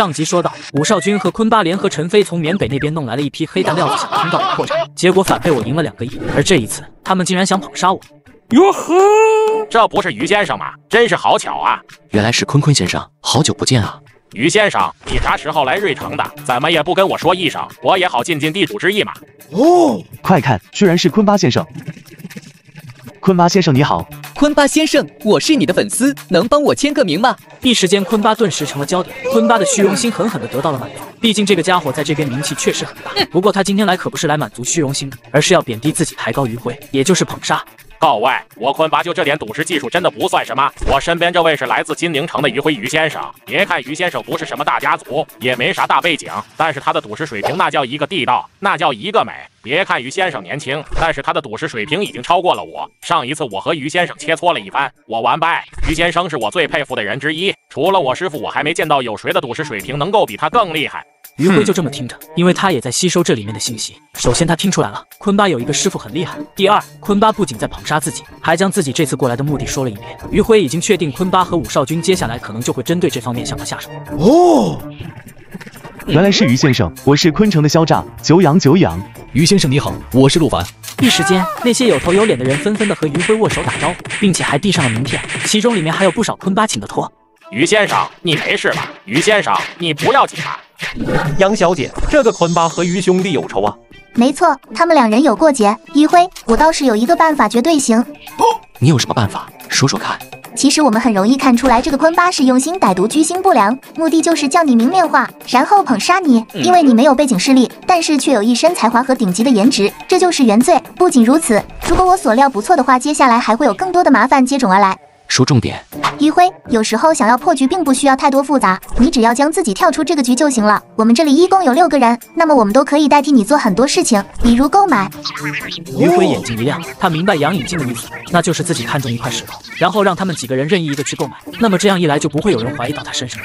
上集说到，武少君和坤巴联合陈飞从缅北那边弄来了一批黑蛋料子，想通道我破产，结果反被我赢了两个亿。而这一次，他们竟然想捧杀我。哟呵，这不是于先生吗？真是好巧啊！原来是坤坤先生，好久不见啊！于先生，你啥时候来瑞城的？怎么也不跟我说一声，我也好尽尽地主之谊嘛。哦，快看，居然是坤巴先生！坤巴先生你好，坤巴先生，我是你的粉丝，能帮我签个名吗？一时间，坤巴顿时成了焦点，坤巴的虚荣心狠狠地得到了满足。毕竟这个家伙在这边名气确实很大。不过他今天来可不是来满足虚荣心的，而是要贬低自己，抬高余辉，也就是捧杀。告位，我坤巴就这点赌石技术真的不算什么。我身边这位是来自金陵城的余辉余先生。别看余先生不是什么大家族，也没啥大背景，但是他的赌石水平那叫一个地道，那叫一个美。别看于先生年轻，但是他的赌石水平已经超过了我。上一次我和于先生切磋了一番，我完败。于先生是我最佩服的人之一，除了我师傅，我还没见到有谁的赌石水平能够比他更厉害。余辉就这么听着，因为他也在吸收这里面的信息。首先，他听出来了，坤巴有一个师傅很厉害。第二，坤巴不仅在捧杀自己，还将自己这次过来的目的说了一遍。余辉已经确定，坤巴和武少君接下来可能就会针对这方面向他下手。哦，原来是余先生，我是昆城的肖诈，久仰久仰。余先生你好，我是陆凡。一时间，那些有头有脸的人纷纷的和余辉握手打招呼，并且还递上了名片，其中里面还有不少坤巴请的托。于先生，你没事吧？于先生，你不要紧吧？杨小姐，这个坤巴和于兄弟有仇啊？没错，他们两人有过节。余辉，我倒是有一个办法，绝对行。你有什么办法？说说看。其实我们很容易看出来，这个坤巴是用心歹毒、居心不良，目的就是叫你明面化，然后捧杀你。因为你没有背景势力，但是却有一身才华和顶级的颜值，这就是原罪。不仅如此，如果我所料不错的话，接下来还会有更多的麻烦接踵而来。说重点，余辉，有时候想要破局，并不需要太多复杂，你只要将自己跳出这个局就行了。我们这里一共有六个人，那么我们都可以代替你做很多事情，比如购买。余辉眼睛一亮，他明白杨引进的意思，那就是自己看中一块石头，然后让他们几个人任意一个去购买，那么这样一来就不会有人怀疑到他身上。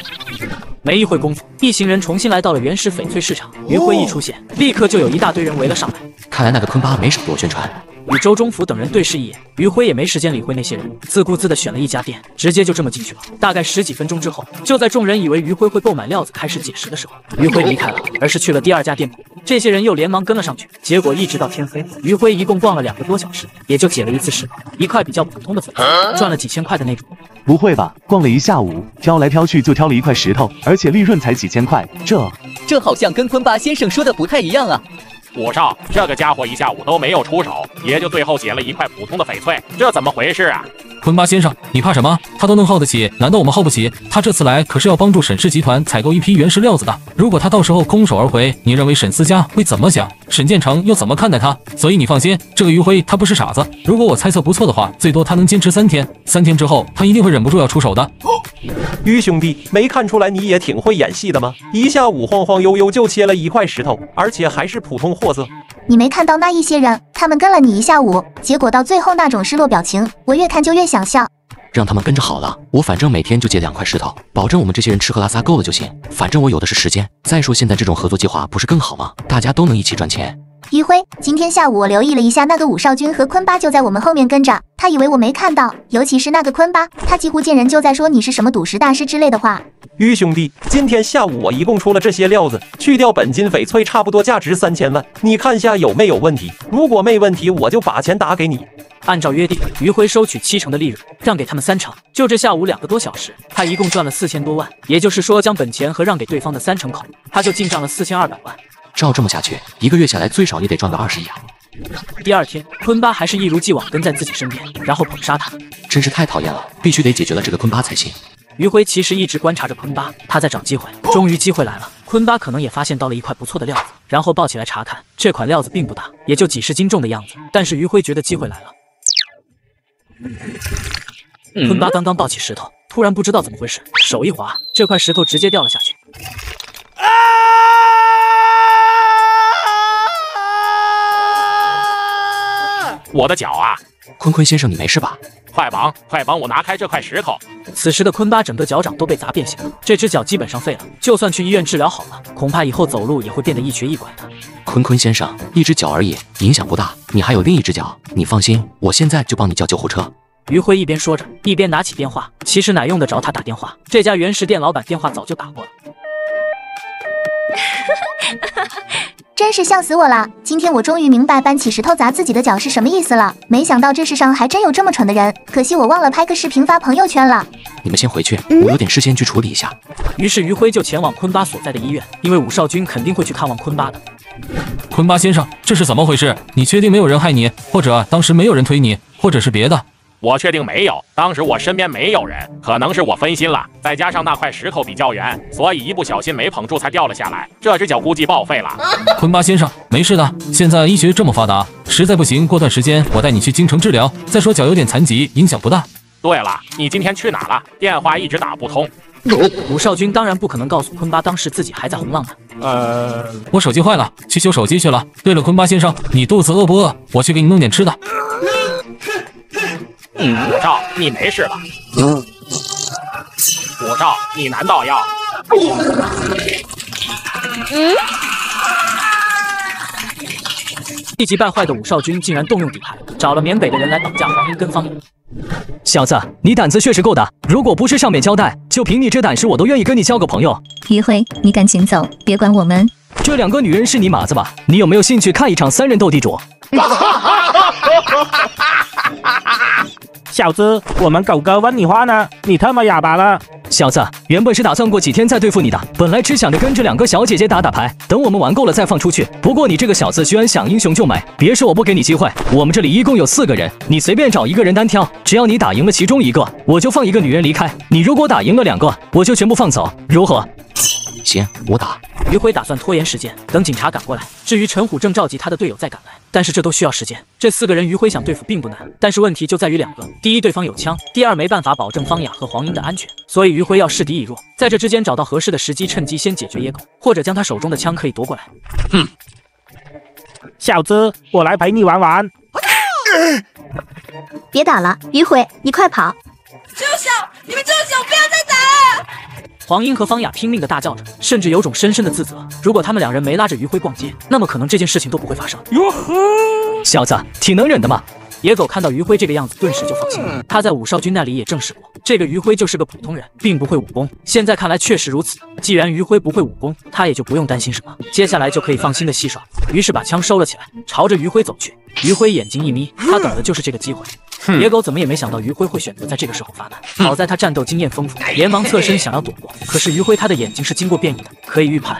没一会功夫，一行人重新来到了原始翡翠市场。余辉一出现，立刻就有一大堆人围了上来。看来那个坤巴没少给我宣传。与周忠福等人对视一眼，余辉也没时间理会那些人，自顾自的选了一家店，直接就这么进去了。大概十几分钟之后，就在众人以为余辉会购买料子开始解释的时候，余辉离开了，而是去了第二家店铺。这些人又连忙跟了上去，结果一直到天黑，余辉一共逛了两个多小时，也就解了一次石头，一块比较普通的翡翠，赚了几千块的那种。不会吧？逛了一下午，挑来挑去就挑了一块石头，而且利润才几千块，这这好像跟坤巴先生说的不太一样啊。武少，这个家伙一下午都没有出手，也就最后解了一块普通的翡翠，这怎么回事啊？坤巴先生，你怕什么？他都能耗得起，难道我们耗不起？他这次来可是要帮助沈氏集团采购一批原石料子的。如果他到时候空手而回，你认为沈思佳会怎么想？沈建成又怎么看待他？所以你放心，这个余辉他不是傻子。如果我猜测不错的话，最多他能坚持三天，三天之后他一定会忍不住要出手的。于兄弟，没看出来你也挺会演戏的吗？一下午晃晃悠悠就切了一块石头，而且还是普通货色。你没看到那一些人，他们跟了你一下午，结果到最后那种失落表情，我越看就越想笑。让他们跟着好了，我反正每天就借两块石头，保证我们这些人吃喝拉撒够了就行。反正我有的是时间。再说现在这种合作计划不是更好吗？大家都能一起赚钱。余辉，今天下午我留意了一下，那个武少君和坤巴就在我们后面跟着，他以为我没看到，尤其是那个坤巴，他几乎见人就在说你是什么赌石大师之类的话。于兄弟，今天下午我一共出了这些料子，去掉本金翡翠，差不多价值三千万，你看下有没有问题？如果没问题，我就把钱打给你。按照约定，余辉收取七成的利润，让给他们三成。就这下午两个多小时，他一共赚了四千多万，也就是说将本钱和让给对方的三成口，他就进账了四千二百万。照这么下去，一个月下来最少也得赚个二十亿啊！第二天，坤巴还是一如既往跟在自己身边，然后捧杀他，真是太讨厌了，必须得解决了这个坤巴才行。余辉其实一直观察着坤巴，他在找机会。终于机会来了，坤巴可能也发现到了一块不错的料子，然后抱起来查看。这款料子并不大，也就几十斤重的样子。但是余辉觉得机会来了。坤巴刚刚抱起石头，突然不知道怎么回事，手一滑，这块石头直接掉了下去。我的脚啊！坤坤先生，你没事吧？快帮，快帮我拿开这块石头！此时的坤巴整个脚掌都被砸变形了，这只脚基本上废了。就算去医院治疗好了，恐怕以后走路也会变得一瘸一拐的。坤坤先生，一只脚而已，影响不大。你还有另一只脚，你放心，我现在就帮你叫救护车。余辉一边说着，一边拿起电话。其实哪用得着他打电话？这家原石店老板电话早就打过了。真是笑死我了！今天我终于明白搬起石头砸自己的脚是什么意思了。没想到这世上还真有这么蠢的人，可惜我忘了拍个视频发朋友圈了。你们先回去，我有点事先去处理一下。于是余辉就前往坤巴所在的医院，因为武少君肯定会去看望坤巴的。坤巴先生，这是怎么回事？你确定没有人害你，或者当时没有人推你，或者是别的？我确定没有，当时我身边没有人，可能是我分心了，再加上那块石头比较圆，所以一不小心没捧住才掉了下来。这只脚估计报废了。坤巴先生，没事的，现在医学这么发达，实在不行，过段时间我带你去京城治疗。再说脚有点残疾，影响不大。对了，你今天去哪了？电话一直打不通。武少君当然不可能告诉坤巴当时自己还在红浪呢。呃，我手机坏了，去修手机去了。对了，坤巴先生，你肚子饿不饿？我去给你弄点吃的。武少，你没事吧？嗯武少，你难道要？嗯气急败坏的武少君竟然动用底牌，找了缅北的人来绑架黄英跟方颖。小子，你胆子确实够大，如果不是上面交代，就凭你这胆识，我都愿意跟你交个朋友。于辉，你赶紧走，别管我们。这两个女人是你马子吧？你有没有兴趣看一场三人斗地主？小子，我们狗哥问你话呢，你他妈哑巴了！小子，原本是打算过几天再对付你的，本来只想着跟这两个小姐姐打打牌，等我们玩够了再放出去。不过你这个小子居然想英雄救美，别说我不给你机会。我们这里一共有四个人，你随便找一个人单挑，只要你打赢了其中一个，我就放一个女人离开。你如果打赢了两个，我就全部放走，如何？行，我打。余辉打算拖延时间，等警察赶过来。至于陈虎，正召集他的队友再赶来，但是这都需要时间。这四个人，余晖想对付并不难，但是问题就在于两个：第一，对方有枪；第二，没办法保证方雅和黄英的安全。所以余晖要示敌以弱，在这之间找到合适的时机，趁机先解决野狗，或者将他手中的枪可以夺过来。哼，小子，我来陪你玩玩。别打了，余晖，你快跑！住手！你们住手！不要再打了！黄英和方雅拼命的大叫着，甚至有种深深的自责。如果他们两人没拉着余辉逛街，那么可能这件事情都不会发生。哟呵，小子，挺能忍的嘛！野狗看到余辉这个样子，顿时就放心了。他在武少君那里也证实过，这个余辉就是个普通人，并不会武功。现在看来确实如此。既然余辉不会武功，他也就不用担心什么，接下来就可以放心的戏耍。于是把枪收了起来，朝着余辉走去。于辉眼睛一眯，他等的就是这个机会。野狗怎么也没想到余辉会选择在这个时候发难，好在他战斗经验丰富，连忙侧身想要躲过。可是余辉他的眼睛是经过变异的，可以预判。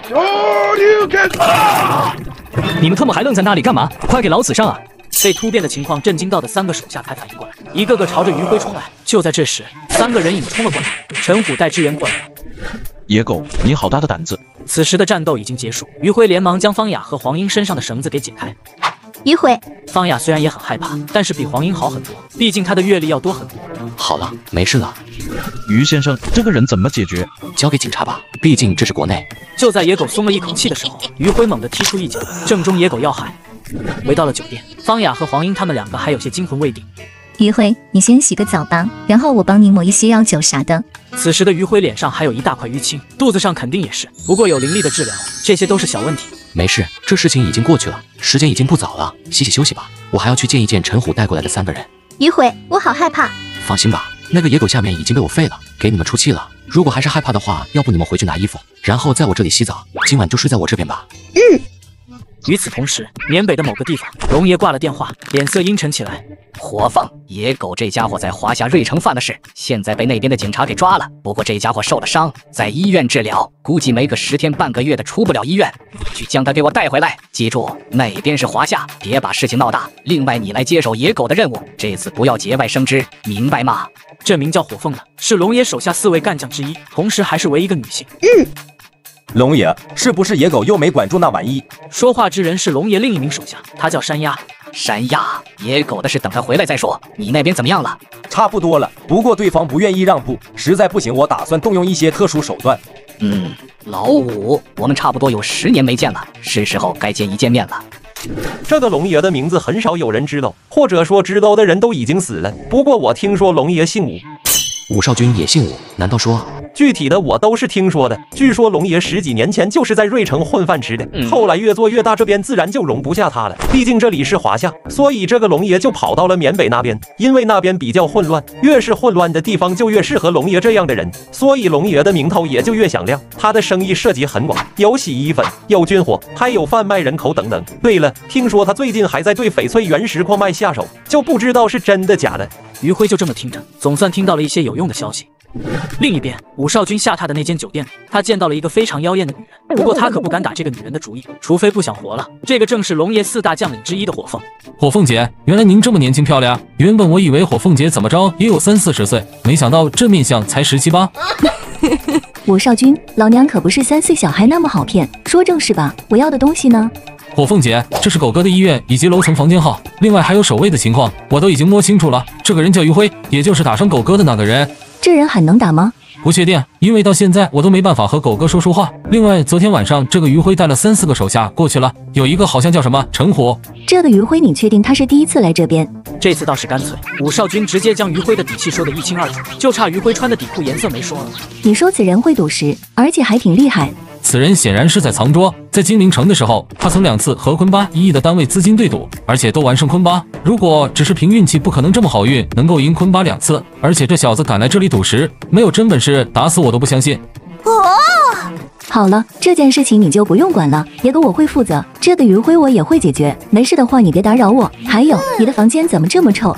你们特么还愣在那里干嘛？快给老子上啊！被突变的情况震惊到的三个手下才反应过来，一个个朝着余辉冲来。就在这时，三个人影冲了过来，陈虎带支援过来了。野狗，你好大的胆子！此时的战斗已经结束，余辉连忙将方雅和黄英身上的绳子给解开。于辉，方雅虽然也很害怕，但是比黄英好很多，毕竟她的阅历要多很多。好了，没事了。于先生，这个人怎么解决？交给警察吧，毕竟这是国内。就在野狗松了一口气的时候，于辉猛地踢出一脚，正中野狗要害。回到了酒店，方雅和黄英他们两个还有些惊魂未定。于辉，你先洗个澡吧，然后我帮你抹一些药酒啥的。此时的于辉脸上还有一大块淤青，肚子上肯定也是，不过有灵力的治疗，这些都是小问题。没事，这事情已经过去了，时间已经不早了，洗洗休息吧。我还要去见一见陈虎带过来的三个人。于悔，我好害怕。放心吧，那个野狗下面已经被我废了，给你们出气了。如果还是害怕的话，要不你们回去拿衣服，然后在我这里洗澡，今晚就睡在我这边吧。嗯。与此同时，缅北的某个地方，龙爷挂了电话，脸色阴沉起来。火凤野狗这家伙在华夏瑞城犯了事，现在被那边的警察给抓了。不过这家伙受了伤，在医院治疗，估计没个十天半个月的出不了医院。去将他给我带回来。记住，那边是华夏，别把事情闹大。另外，你来接手野狗的任务，这次不要节外生枝，明白吗？这名叫火凤的是龙爷手下四位干将之一，同时还是唯一一个女性。嗯。龙爷，是不是野狗又没管住那玩意？说话之人是龙爷另一名手下，他叫山鸭。山鸭，野狗的事等他回来再说。你那边怎么样了？差不多了，不过对方不愿意让步，实在不行，我打算动用一些特殊手段。嗯，老五，我们差不多有十年没见了，是时候该见一见面了。这个龙爷的名字很少有人知道，或者说知道的人都已经死了。不过我听说龙爷姓武。武少君也姓武，难道说具体的我都是听说的。据说龙爷十几年前就是在瑞城混饭吃的，后来越做越大，这边自然就容不下他了。毕竟这里是华夏，所以这个龙爷就跑到了缅北那边，因为那边比较混乱，越是混乱的地方就越适合龙爷这样的人，所以龙爷的名头也就越响亮。他的生意涉及很广，有洗衣粉，有军火，还有贩卖人口等等。对了，听说他最近还在对翡翠原石矿脉下手，就不知道是真的假的。余辉就这么听着，总算听到了一些有用的消息。另一边，武少君下榻的那间酒店里，他见到了一个非常妖艳的女人。不过他可不敢打这个女人的主意，除非不想活了。这个正是龙爷四大将领之一的火凤。火凤姐，原来您这么年轻漂亮。原本我以为火凤姐怎么着也有三四十岁，没想到这面相才十七八。武少君，老娘可不是三岁小孩那么好骗，说正事吧。我要的东西呢？火凤姐，这是狗哥的医院以及楼层房间号，另外还有守卫的情况，我都已经摸清楚了。这个人叫余辉，也就是打伤狗哥的那个人。这人还能打吗？不确定，因为到现在我都没办法和狗哥说说话。另外，昨天晚上这个余辉带了三四个手下过去了，有一个好像叫什么陈虎。这个余辉，你确定他是第一次来这边？这次倒是干脆，武少君直接将余辉的底细说得一清二楚，就差余辉穿的底裤颜色没说了。你说此人会赌石，而且还挺厉害。此人显然是在藏拙，在金陵城的时候，他曾两次和坤巴一亿的单位资金对赌，而且都完胜坤巴。如果只是凭运气，不可能这么好运能够赢坤巴两次。而且这小子敢来这里赌石，没有真本事，打死我都不相信。哦，好了，这件事情你就不用管了，野狗我会负责，这个余辉我也会解决。没事的话，你别打扰我。还有，你的房间怎么这么臭？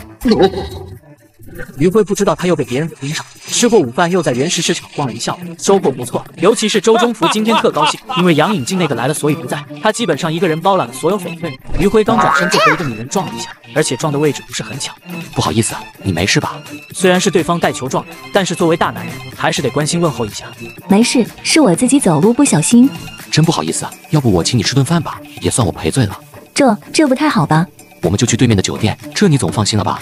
余辉不知道他又被别人给盯上了。吃过午饭，又在原石市场逛了一下午，收获不错。尤其是周中福今天特高兴，因为杨颖静那个来了，所以不在。他基本上一个人包揽了所有翡翠。余辉刚转身就和一个女人撞了一下，而且撞的位置不是很巧。不好意思，你没事吧？虽然是对方带球撞人，但是作为大男人，还是得关心问候一下。没事，是我自己走路不小心。真不好意思，要不我请你吃顿饭吧，也算我赔罪了。这这不太好吧？我们就去对面的酒店，这你总放心了吧？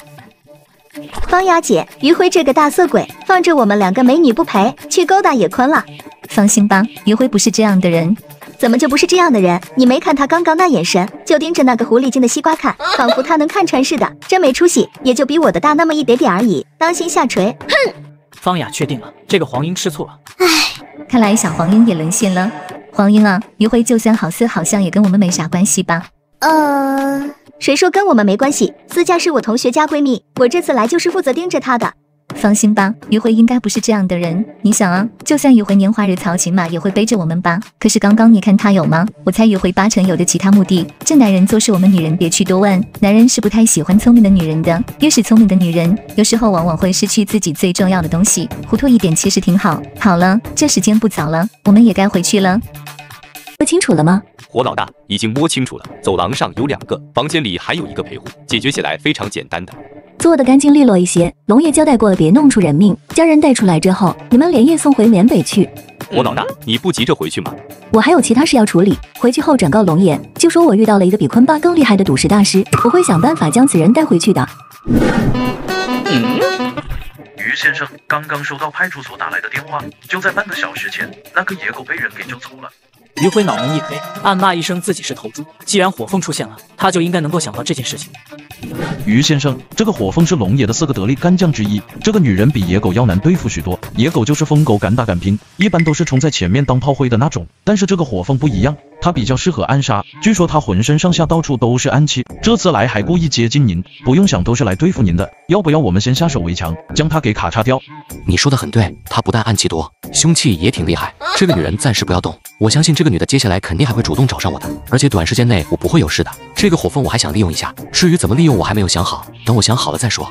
方雅姐，余辉这个大色鬼，放着我们两个美女不陪，去勾搭野坤了。放心吧，余辉不是这样的人。怎么就不是这样的人？你没看他刚刚那眼神，就盯着那个狐狸精的西瓜看，仿佛他能看穿似的，真没出息。也就比我的大那么一点点而已，当心下垂。哼！方雅确定了，这个黄莺吃醋了。唉，看来小黄莺也沦陷了。黄莺啊，余辉就算好似好像也跟我们没啥关系吧？呃。谁说跟我们没关系？思佳是我同学家闺蜜，我这次来就是负责盯着她的。放心吧，余辉应该不是这样的人。你想啊，就算余辉年华日曹起码也会背着我们吧？可是刚刚你看他有吗？我猜余辉八成有的其他目的。这男人做事，我们女人别去多问。男人是不太喜欢聪明的女人的，越是聪明的女人，有时候往往会失去自己最重要的东西。糊涂一点其实挺好。好了，这时间不早了，我们也该回去了。不清楚了吗？火老大已经摸清楚了，走廊上有两个，房间里还有一个陪护，解决起来非常简单的，做的干净利落一些。龙爷交代过了，别弄出人命。将人带出来之后，你们连夜送回缅北去。我老大，你不急着回去吗？我还有其他事要处理，回去后转告龙爷，就说我遇到了一个比坤巴更厉害的赌石大师，我会想办法将此人带回去的。于先生刚刚收到派出所打来的电话，就在半个小时前，那个野狗被人给救走了。余辉脑门一黑，暗骂一声自己是头猪。既然火凤出现了，他就应该能够想到这件事情。余先生，这个火凤是龙爷的四个得力干将之一。这个女人比野狗要难对付许多。野狗就是疯狗，敢打敢拼，一般都是冲在前面当炮灰的那种。但是这个火凤不一样，她比较适合暗杀。据说她浑身上下到处都是暗器，这次来还故意接近您，不用想都是来对付您的。要不要我们先下手为强，将她给咔嚓掉？你说的很对，她不但暗器多，凶器也挺厉害。这个女人暂时不要动，我相信这个女的接下来肯定还会主动找上我的，而且短时间内我不会有事的。这个火凤我还想利用一下，至于怎么利用我还没有想好，等我想好了再说。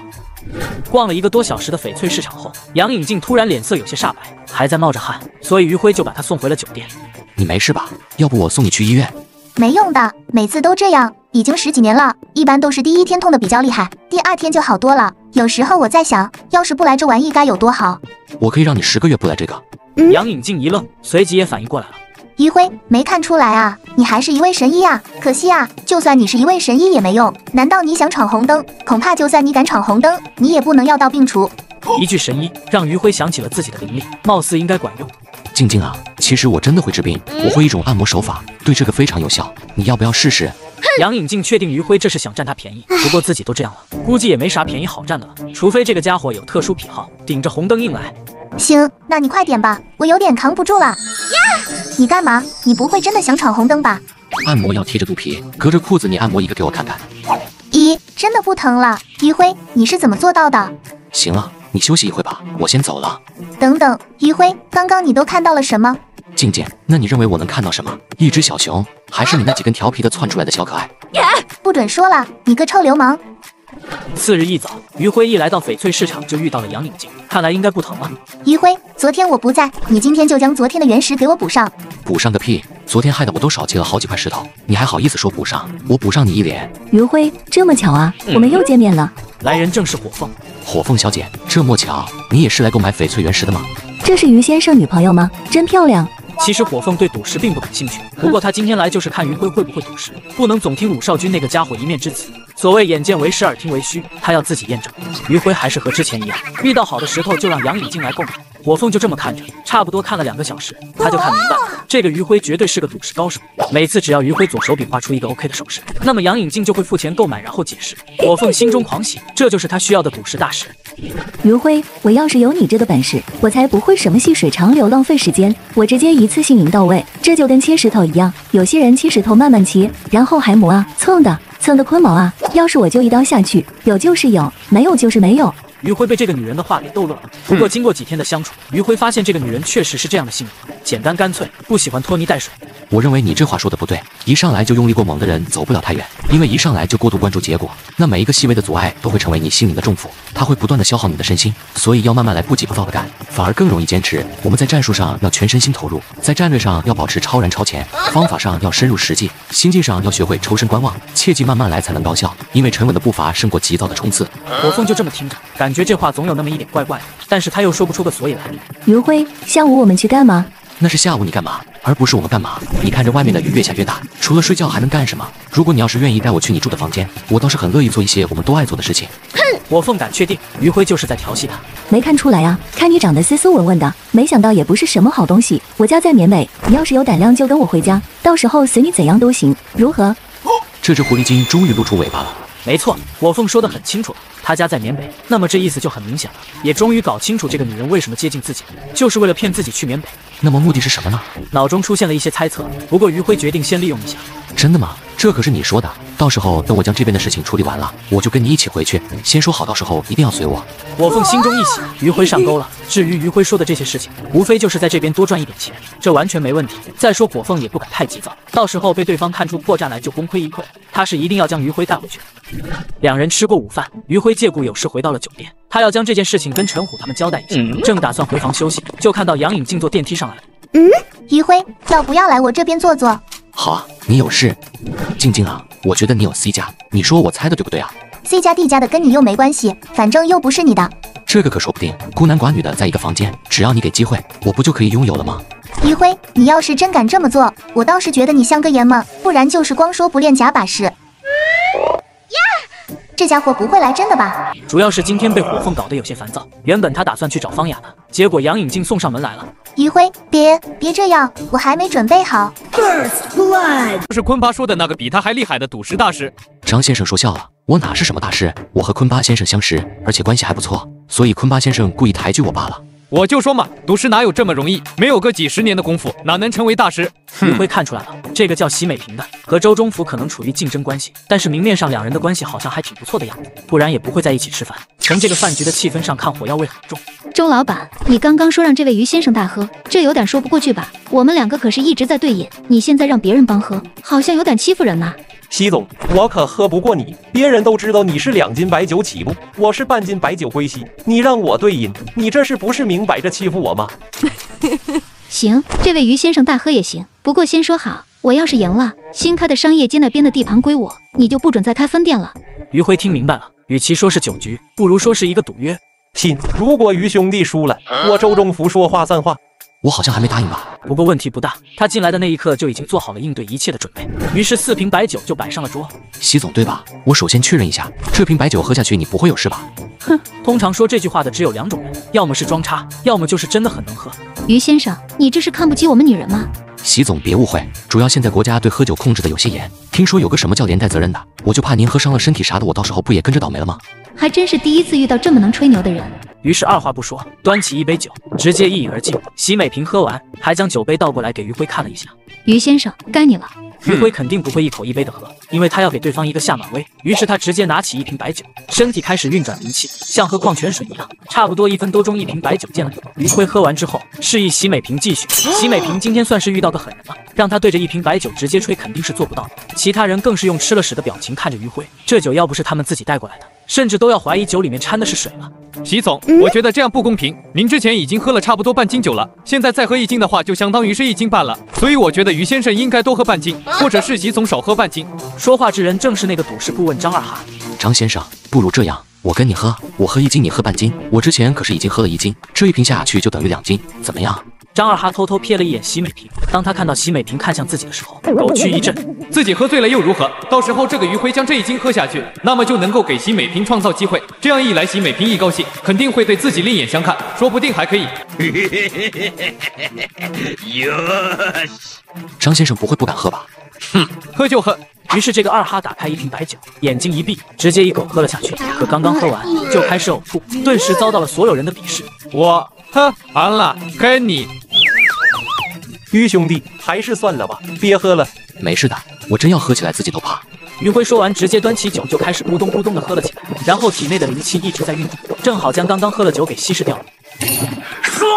逛了一个多小时的翡翠市场后，杨颖静突然脸色有些煞白，还在冒着汗，所以余辉就把她送回了酒店。你没事吧？要不我送你去医院？没用的，每次都这样，已经十几年了，一般都是第一天痛的比较厉害，第二天就好多了。有时候我在想，要是不来这玩意该有多好。我可以让你十个月不来这个。杨颖静一愣，随即也反应过来了。余辉，没看出来啊，你还是一位神医啊！可惜啊，就算你是一位神医也没用。难道你想闯红灯？恐怕就算你敢闯红灯，你也不能药到病除。一句神医让余辉想起了自己的灵力，貌似应该管用。静静啊，其实我真的会治病，我会一种按摩手法，对这个非常有效。你要不要试试？杨颖静确定余辉这是想占她便宜，不过自己都这样了，估计也没啥便宜好占的了，除非这个家伙有特殊癖好，顶着红灯硬来。行，那你快点吧，我有点扛不住了。呀！你干嘛？你不会真的想闯红灯吧？按摩要贴着肚皮，隔着裤子你按摩一个给我看看。咦，真的不疼了？余辉，你是怎么做到的？行了，你休息一会吧，我先走了。等等，余辉，刚刚你都看到了什么？静静，那你认为我能看到什么？一只小熊，还是你那几根调皮的窜出来的小可爱？不准说了，你个臭流氓！次日一早，余辉一来到翡翠市场就遇到了杨颖静，看来应该不疼了。余辉，昨天我不在，你今天就将昨天的原石给我补上。补上个屁！昨天害得我都少接了好几块石头，你还好意思说补上？我补上你一脸。余辉，这么巧啊，我们又见面了。来人正是火凤。火凤小姐，这么巧，你也是来购买翡翠原石的吗？这是余先生女朋友吗？真漂亮。其实火凤对赌石并不感兴趣，不过她今天来就是看余辉会不会赌石，不能总听鲁少君那个家伙一面之词。所谓眼见为实，耳听为虚，他要自己验证。余辉还是和之前一样，遇到好的石头就让杨颖进来购买。火凤就这么看着，差不多看了两个小时，他就看明白了，这个余辉绝对是个赌石高手。每次只要余辉左手比划出一个 OK 的手势，那么杨颖静就会付钱购买，然后解释。火凤心中狂喜，这就是他需要的赌石大师。余辉，我要是有你这个本事，我才不会什么细水长流浪费时间，我直接一次性赢到位。这就跟切石头一样，有些人切石头慢慢切，然后还磨啊蹭的，蹭的坤毛啊。要是我就一刀下去，有就是有，没有就是没有。余辉被这个女人的话给逗乐了。不过经过几天的相处，余辉发现这个女人确实是这样的性格，简单干脆，不喜欢拖泥带水。我认为你这话说的不对，一上来就用力过猛的人走不了太远，因为一上来就过度关注结果，那每一个细微的阻碍都会成为你心灵的重负，它会不断的消耗你的身心，所以要慢慢来，不急不躁的干，反而更容易坚持。我们在战术上要全身心投入，在战略上要保持超然超前，方法上要深入实际，心境上要学会抽身观望，切记慢慢来才能高效，因为沉稳的步伐胜过急躁的冲刺。火凤就这么听着，感觉这话总有那么一点怪怪的，但是他又说不出个所以来。余辉，下午我们去干嘛？那是下午你干嘛，而不是我们干嘛？你看这外面的雨越下越大，除了睡觉还能干什么？如果你要是愿意带我去你住的房间，我倒是很乐意做一些我们都爱做的事情。哼，我凤敢确定余辉就是在调戏他，没看出来啊？看你长得斯斯文文的，没想到也不是什么好东西。我家在缅北，你要是有胆量就跟我回家，到时候随你怎样都行，如何？这只狐狸精终于露出尾巴了。没错，我凤说的很清楚了，他家在缅北，那么这意思就很明显了，也终于搞清楚这个女人为什么接近自己，就是为了骗自己去缅北。那么目的是什么呢？脑中出现了一些猜测，不过余辉决定先利用一下。真的吗？这可是你说的，到时候等我将这边的事情处理完了，我就跟你一起回去。先说好，到时候一定要随我。火凤心中一喜，余辉上钩了。至于余辉说的这些事情，无非就是在这边多赚一点钱，这完全没问题。再说火凤也不敢太急躁，到时候被对方看出破绽来就功亏一篑。他是一定要将余辉带回去。两人吃过午饭，余辉借故有事回到了酒店，他要将这件事情跟陈虎他们交代一下。正打算回房休息，就看到杨颖静坐电梯上来了。嗯，余辉，要不要来我这边坐坐？好啊，你有事。静静啊，我觉得你有 C 加，你说我猜的对不对啊？C 加 D 加的跟你又没关系，反正又不是你的。这个可说不定，孤男寡女的在一个房间，只要你给机会，我不就可以拥有了吗？余辉，你要是真敢这么做，我倒是觉得你像个爷们，不然就是光说不练假把式。呀，这家伙不会来真的吧？主要是今天被火凤搞得有些烦躁，原本他打算去找方雅的，结果杨颖竟送上门来了。余晖，别别这样，我还没准备好。First blood，是坤巴说的那个比他还厉害的赌石大师。张先生说笑了，我哪是什么大师？我和坤巴先生相识，而且关系还不错，所以坤巴先生故意抬举我罢了。我就说嘛，赌石哪有这么容易？没有个几十年的功夫，哪能成为大师？余辉看出来了，这个叫席美平的和周中福可能处于竞争关系，但是明面上两人的关系好像还挺不错的样子，不然也不会在一起吃饭。从这个饭局的气氛上看，火药味很重。周老板，你刚刚说让这位于先生大喝，这有点说不过去吧？我们两个可是一直在对饮，你现在让别人帮喝，好像有点欺负人呐。西总，我可喝不过你。别人都知道你是两斤白酒起步，我是半斤白酒归西。你让我对饮，你这是不是明摆着欺负我吗？行，这位于先生大喝也行。不过先说好，我要是赢了，新开的商业街那边的地盘归我，你就不准再开分店了。于辉听明白了，与其说是酒局，不如说是一个赌约。信，如果于兄弟输了，我周中福说话算话。我好像还没答应吧？不过问题不大，他进来的那一刻就已经做好了应对一切的准备。于是四瓶白酒就摆上了桌。席总对吧？我首先确认一下，这瓶白酒喝下去你不会有事吧？哼，通常说这句话的只有两种人，要么是装叉，要么就是真的很能喝。于先生，你这是看不起我们女人吗？席总别误会，主要现在国家对喝酒控制的有些严，听说有个什么叫连带责任的，我就怕您喝伤了身体啥的，我到时候不也跟着倒霉了吗？还真是第一次遇到这么能吹牛的人。于是二话不说，端起一杯酒，直接一饮而尽。席美平喝完，还将酒杯倒过来给余辉看了一下。于先生，该你了。余辉肯定不会一口一杯的喝，因为他要给对方一个下马威。于是他直接拿起一瓶白酒，身体开始运转灵气，像喝矿泉水一样。差不多一分多钟，一瓶白酒见了底。余辉喝完之后，示意席美平继续。席美平今天算是遇到个狠人了，让他对着一瓶白酒直接吹，肯定是做不到的。其他人更是用吃了屎的表情看着余辉。这酒要不是他们自己带过来的，甚至都要怀疑酒里面掺的是水了。席总，我觉得这样不公平。您之前已经喝了差不多半斤酒了，现在再喝一斤的话，就相当于是一斤半了。所以我觉得于先生应该多喝半斤，或者是席总少喝半斤。说话之人正是那个赌石顾问张二哈。张先生，不如这样，我跟你喝，我喝一斤，你喝半斤。我之前可是已经喝了一斤，这一瓶下去就等于两斤，怎么样？张二哈偷偷瞥了一眼席美平，当他看到席美平看向自己的时候，狗躯一震。自己喝醉了又如何？到时候这个余晖将这一斤喝下去，那么就能够给席美平创造机会。这样一来，席美平一高兴，肯定会对自己另眼相看，说不定还可以。哟 张先生不会不敢喝吧？哼，喝就喝。于是这个二哈打开一瓶白酒，眼睛一闭，直接一口喝了下去。可刚刚喝完就开始呕吐，顿时遭到了所有人的鄙视。我喝完了，该你。于兄弟，还是算了吧，别喝了。没事的，我真要喝起来自己都怕。于辉说完，直接端起酒就开始咕咚咕咚的喝了起来，然后体内的灵气一直在运转，正好将刚刚喝了酒给稀释掉了。爽！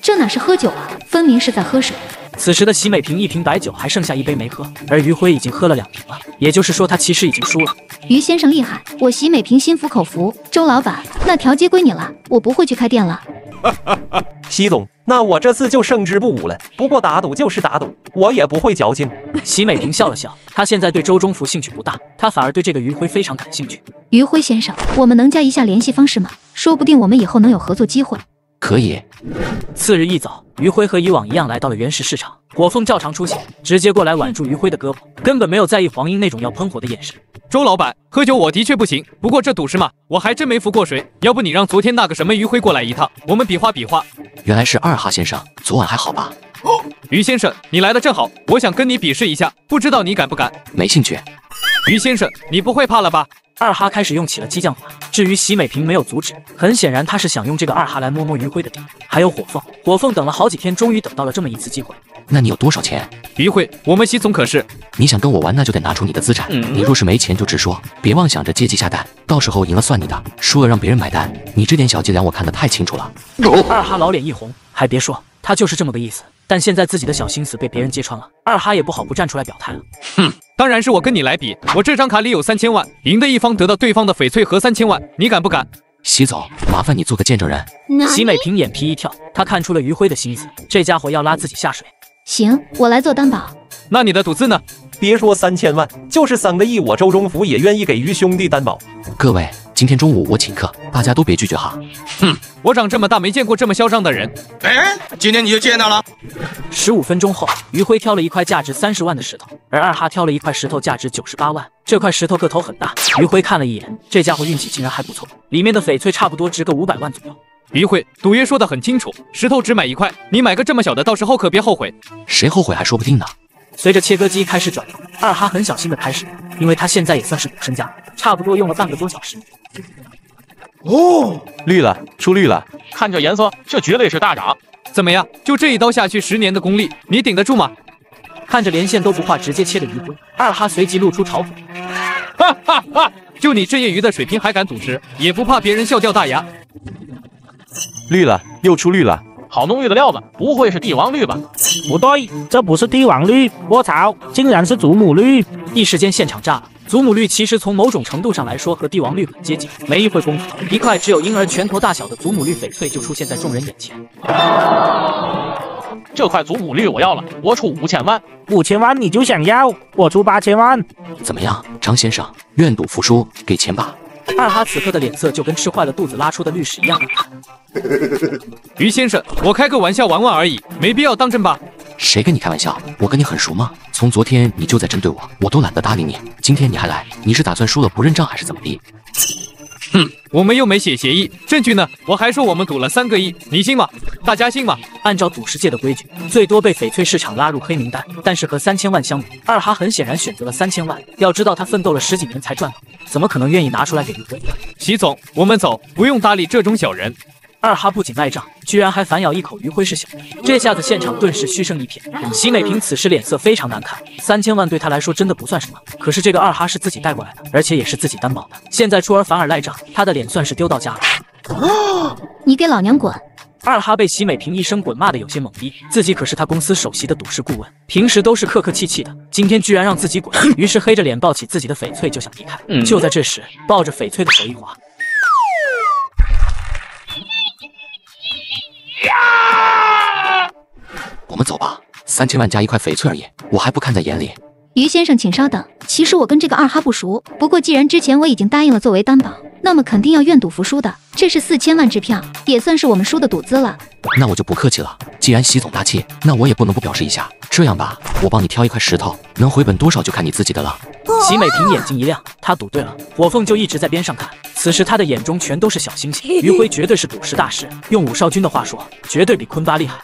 这哪是喝酒啊，分明是在喝水。此时的席美平一瓶白酒还剩下一杯没喝，而余辉已经喝了两瓶了，也就是说他其实已经输了。余先生厉害，我席美平心服口服。周老板，那条街归你了，我不会去开店了。席总，那我这次就胜之不武了。不过打赌就是打赌，我也不会矫情。席美平笑了笑，她现在对周忠福兴趣不大，她反而对这个余辉非常感兴趣。余辉先生，我们能加一下联系方式吗？说不定我们以后能有合作机会。可以。次日一早，余晖和以往一样来到了原石市场。火凤照常出现，直接过来挽住余晖的胳膊，根本没有在意黄英那种要喷火的眼神。周老板，喝酒我的确不行，不过这赌石嘛，我还真没服过谁。要不你让昨天那个什么余晖过来一趟，我们比划比划。原来是二哈先生，昨晚还好吧？哦，余先生，你来的正好，我想跟你比试一下，不知道你敢不敢？没兴趣。余先生，你不会怕了吧？二哈开始用起了激将法，至于席美平没有阻止，很显然他是想用这个二哈来摸摸余辉的底。还有火凤，火凤等了好几天，终于等到了这么一次机会。那你有多少钱？余辉，我们席总可是……你想跟我玩，那就得拿出你的资产。你若是没钱就直说，别妄想着借机下蛋，到时候赢了算你的，输了让别人买单。你这点小伎俩我看得太清楚了。二哈老脸一红，还别说，他就是这么个意思。但现在自己的小心思被别人揭穿了，二哈也不好不站出来表态了。哼，当然是我跟你来比，我这张卡里有三千万，赢的一方得到对方的翡翠和三千万，你敢不敢？席总，麻烦你做个见证人。席美平眼皮一跳，他看出了余辉的心思，这家伙要拉自己下水。行，我来做担保。那你的赌资呢？别说三千万，就是三个亿，我周中福也愿意给于兄弟担保。各位，今天中午我请客，大家都别拒绝哈。哼，我长这么大没见过这么嚣张的人。哎，今天你就见到了。十五分钟后，余辉挑了一块价值三十万的石头，而二哈挑了一块石头价值九十八万。这块石头个头很大，余辉看了一眼，这家伙运气竟然还不错，里面的翡翠差不多值个五百万左右。余辉，赌约说的很清楚，石头只买一块，你买个这么小的，到时候可别后悔。谁后悔还说不定呢。随着切割机开始转动，二哈很小心的开始，因为他现在也算是赌身家，差不多用了半个多小时。哦，绿了，出绿了，看这颜色，这绝对是大涨。怎么样？就这一刀下去，十年的功力，你顶得住吗？看着连线都不画，直接切的余辉，二哈随即露出嘲讽：哈哈哈！就你这业余的水平还敢赌石，也不怕别人笑掉大牙？绿了，又出绿了，好浓郁的料子，不会是帝王绿吧？不对，这不是帝王绿，我操，竟然是祖母绿！一时间现场炸了。祖母绿其实从某种程度上来说和帝王绿很接近。没一会功夫，一块只有婴儿拳头大小的祖母绿翡翠就出现在众人眼前。这块祖母绿我要了，我出五千万。五千万你就想要？我出八千万。怎么样，张先生，愿赌服输，给钱吧。二哈此刻的脸色就跟吃坏了肚子拉出的绿屎一样难看。于先生，我开个玩笑玩玩而已，没必要当真吧？谁跟你开玩笑？我跟你很熟吗？从昨天你就在针对我，我都懒得搭理你。今天你还来，你是打算输了不认账还是怎么地？哼，我们又没写协议，证据呢？我还说我们赌了三个亿，你信吗？大家信吗？按照赌石界的规矩，最多被翡翠市场拉入黑名单。但是和三千万相比，二哈很显然选择了三千万。要知道他奋斗了十几年才赚到，怎么可能愿意拿出来给余辉？席总，我们走，不用搭理这种小人。二哈不仅赖账，居然还反咬一口余辉是小人，这下子现场顿时嘘声一片。席美平此时脸色非常难看，三千万对她来说真的不算什么，可是这个二哈是自己带过来的，而且也是自己担保的，现在出尔反尔赖账，她的脸算是丢到家了。你给老娘滚！二哈被席美平一声滚骂的有些懵逼，自己可是他公司首席的董事顾问，平时都是客客气气的，今天居然让自己滚，于是黑着脸抱起自己的翡翠就想离开。就在这时，抱着翡翠的手一滑。我们走吧，三千万加一块翡翠而已，我还不看在眼里。于先生，请稍等。其实我跟这个二哈不熟，不过既然之前我已经答应了作为担保，那么肯定要愿赌服输的。这是四千万支票，也算是我们输的赌资了。那我就不客气了。既然习总大气，那我也不能不表示一下。这样吧，我帮你挑一块石头，能回本多少就看你自己的了。席美萍眼睛一亮，她赌对了。火凤就一直在边上看，此时他的眼中全都是小星星。余辉绝对是赌石大师，用武少君的话说，绝对比坤巴厉害。